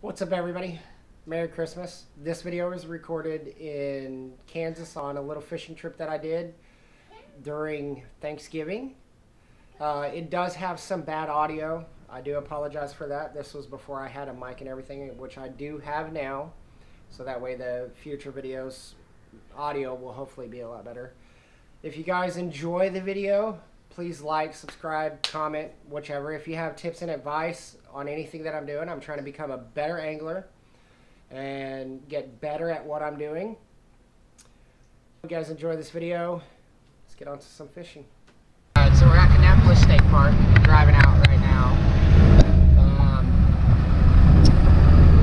What's up, everybody? Merry Christmas. This video was recorded in Kansas on a little fishing trip that I did during Thanksgiving. Uh, it does have some bad audio. I do apologize for that. This was before I had a mic and everything, which I do have now. So that way the future videos audio will hopefully be a lot better. If you guys enjoy the video, please like, subscribe, comment, whichever. If you have tips and advice on anything that I'm doing, I'm trying to become a better angler and get better at what I'm doing. If you guys enjoy this video, let's get on to some fishing. Alright, so we're at Kanopolis State Park, driving out right now. Um,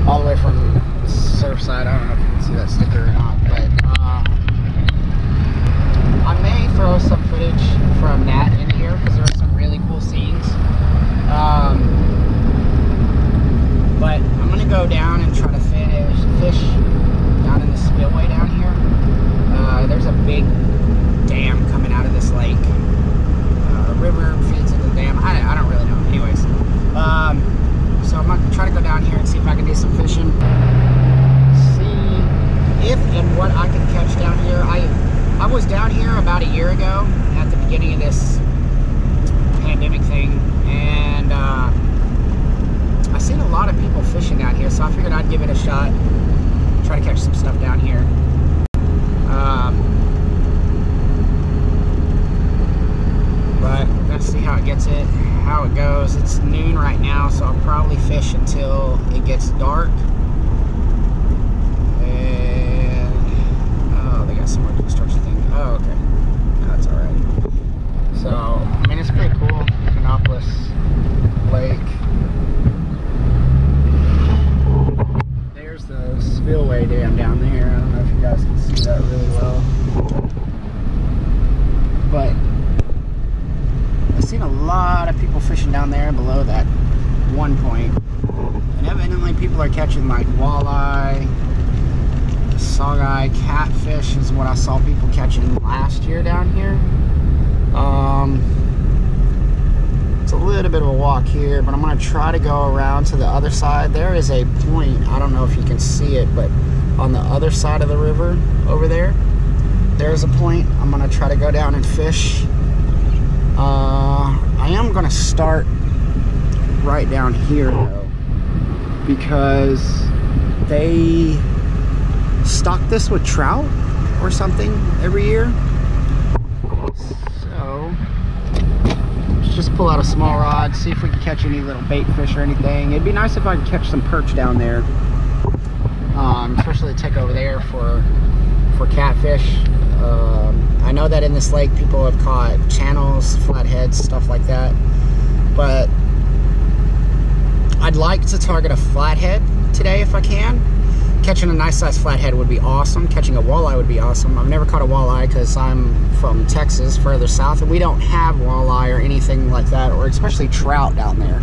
all the way from the surf side. I don't know if you can see that sticker or not, but uh, I may throw some footage from that in here because there are some really cool scenes. Um, but I'm gonna go down and try to finish fish down in the spillway down here. Uh, there's a big dam coming out of this lake. Uh, river feeds into the dam. I, I don't really know. Anyways, um, so I'm gonna try to go down here and see if I can do some fishing. See if and what I can catch down here. I I was down here about a year ago at the beginning of this pandemic thing, and uh, I seen a lot of people fishing down here, so I figured I'd give it a shot. Try to catch some stuff down here. Um, but let's see how it gets it, how it goes. It's noon right now, so I'll probably fish until it gets dark. And oh, they got some more construction thing. Oh, okay, that's all right. So I mean, it's pretty cool. Kanopolis Lake. There's the spillway dam down there. I don't know if you guys can see that really well, but I've seen a lot of people fishing down there below that one point. And evidently people are catching like walleye, saugeye, catfish is what I saw people catching last year down here. Um, it's a little bit of a walk here, but I'm going to try to go around to the other side. There is a point, I don't know if you can see it, but on the other side of the river over there, there's a point. I'm going to try to go down and fish. Uh, I am going to start right down here though, because they stock this with trout or something every year. So let's just pull out a small rod, see if we can catch any little bait fish or anything. It'd be nice if I could catch some perch down there, um, especially to take over there for for catfish. Um, I know that in this lake people have caught channels, flatheads, stuff like that, but I'd like to target a flathead today if I can. Catching a nice sized flathead would be awesome. Catching a walleye would be awesome. I've never caught a walleye because I'm from Texas, further south, and we don't have walleye or anything like that, or especially trout down there.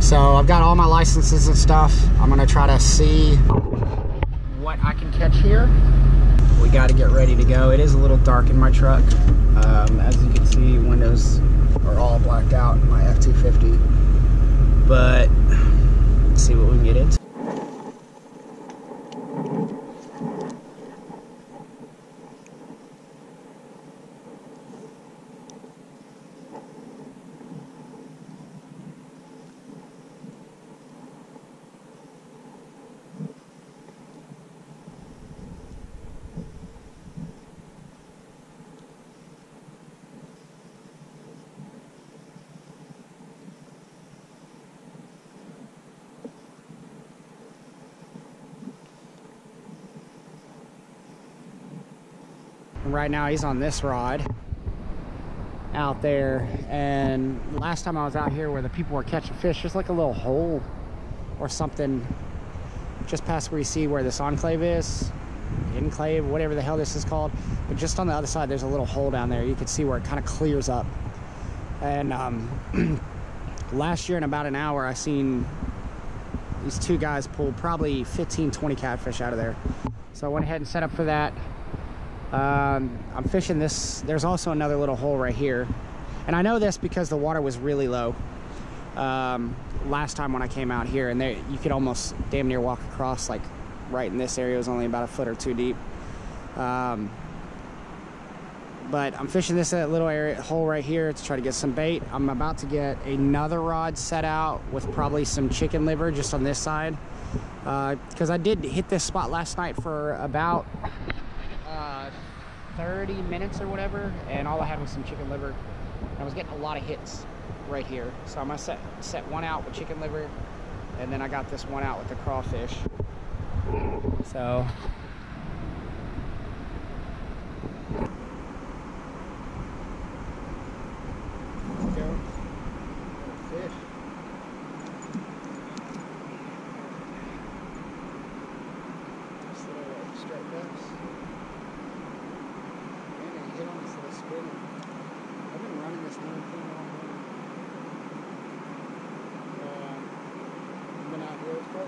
So I've got all my licenses and stuff. I'm gonna try to see what I can catch here. We got to get ready to go. It is a little dark in my truck. Um, as you can see, windows are all blacked out in my F-250. But let's see what we can get into. Right now he's on this rod out there. And last time I was out here where the people were catching fish there's like a little hole or something just past where you see where this enclave is enclave whatever the hell this is called. But just on the other side there's a little hole down there. You can see where it kind of clears up. And um, last year in about an hour I seen these two guys pull probably 15 20 catfish out of there. So I went ahead and set up for that um, I'm fishing this. There's also another little hole right here. And I know this because the water was really low. um, last time when I came out here, and there you could almost damn near walk across like right in this area. It was only about a foot or two deep. Um, but I'm fishing this little area hole right here to try to get some bait. I'm about to get another rod set out with probably some chicken liver just on this side because uh, I did hit this spot last night for about uh, 30 minutes or whatever and all I had was some chicken liver. I was getting a lot of hits right here. So I'm gonna set set one out with chicken liver and then I got this one out with the crawfish. So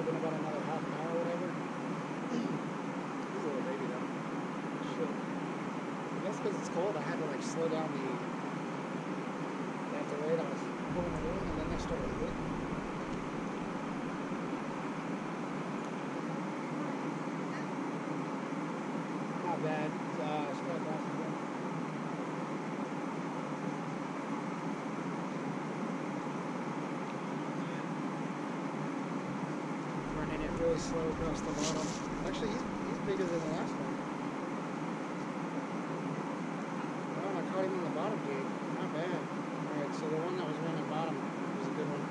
been about another half an hour or whatever. He's a little baby though. Shit. I guess because it's cold, I had to like slow down the. After wait, I was pulling it in, and then they started hitting. Really slow across the bottom. Actually, he's, he's bigger than the last one. Oh, I caught him in the bottom gate. Not bad. Alright, so the one that was running bottom was a good one.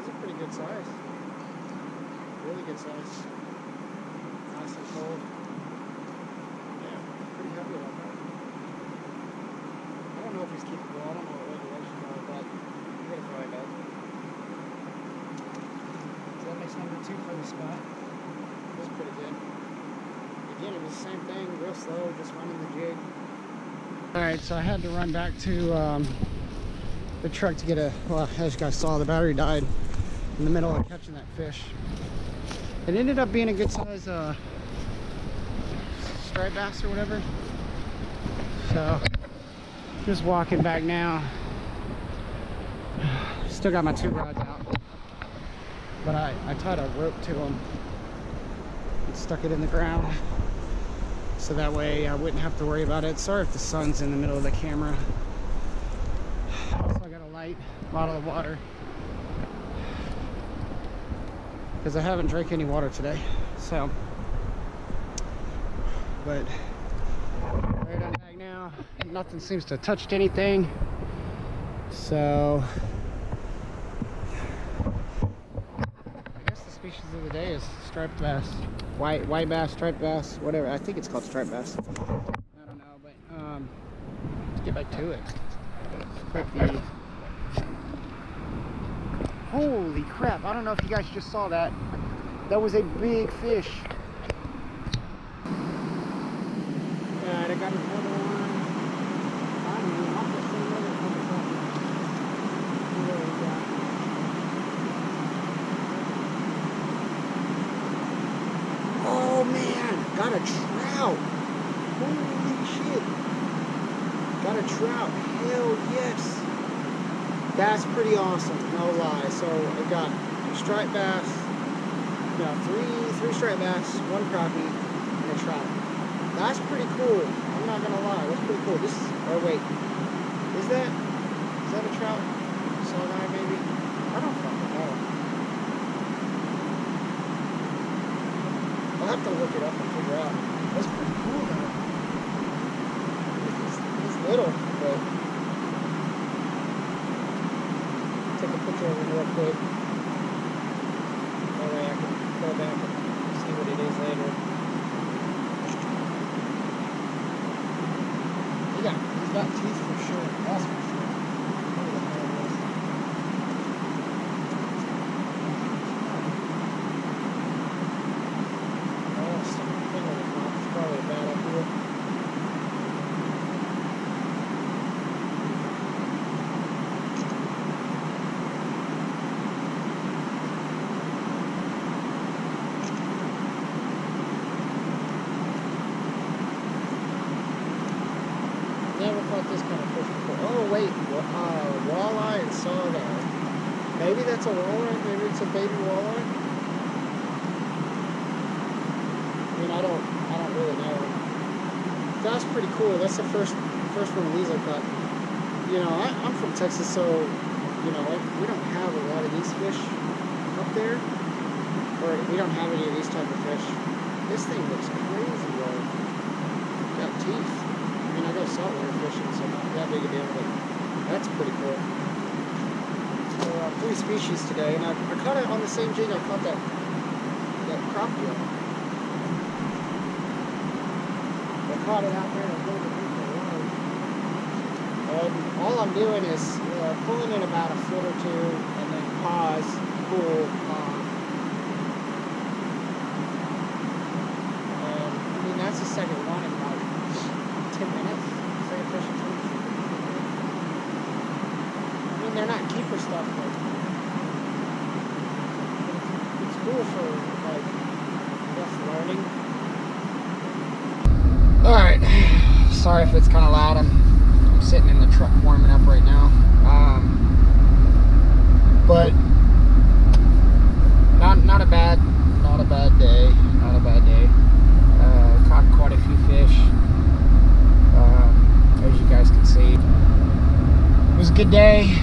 He's a pretty good size. Really good size. Nice and cold. Yeah, pretty heavy like that. I don't know if he's keepable. I don't know what regulations are, but we're going to find out number two for the spot. It was pretty good. Again, it was the same thing, real slow, just running the jig. Alright, so I had to run back to um, the truck to get a, well, as you guys saw, the battery died in the middle of catching that fish. It ended up being a good size uh, striped bass or whatever. So, just walking back now. Still got my two rods out. But I, I tied a rope to them and stuck it in the ground so that way I wouldn't have to worry about it. Sorry if the sun's in the middle of the camera. Also I got a light, bottle of water. Because I haven't drank any water today. So, but right on back now, nothing seems to have touched anything. So species of the day is striped bass. White white bass, striped bass, whatever. I think it's called striped bass. I don't know, but um, let's get back to it. the... Holy crap, I don't know if you guys just saw that. That was a big fish. Alright, I got another one. I don't know, I'm just What we got? Oh man, got a trout. Holy shit. Got a trout. Hell yes. That's pretty awesome, no lie. So I got a striped bass, got three three striped bass, one crappie, and a trout. That's pretty cool. I'm not gonna lie, that's pretty cool. This is oh wait. Is that is that a trout? Saugeye maybe? I don't fucking know. I'll have to look it up and figure out. That's pretty cool though. He's, but take a picture of him real quick. That way I can go back and see what it is later. He got, he's got teeth for sure. That's for sure. Never caught this kind of fish before. Oh, wait. Uh, walleye and saw. Maybe that's a walleye, maybe it's a baby walleye. I mean, I don't, I don't really know. That's pretty cool. That's the first, first one of these I caught. You know, I, I'm from Texas, so you know, we don't have a lot of these fish up there, or we don't have any of these type of fish. This thing looks crazy, though. Got teeth. I mean, I go saltwater fishing, so not that big a deal, but that's pretty cool. So, uh, three species today, and I, I caught it on the same jig I caught that that crappie on. I caught it out there in a little bit. And all I'm doing is uh, pulling in about a foot or two, and then pause, pull, pause. And I mean, that's the second one in like 10 minutes. Second fish in 10 minutes. I mean, they're not keeper stuff, but it's, it's cool for like just learning. Alright, sorry if it's kind of loud. I'm, I'm sitting in the truck warming up right now. Um, but not not a bad not a bad day. Not a bad day. Uh, caught quite a few fish. Um, as you guys can see, it was a good day,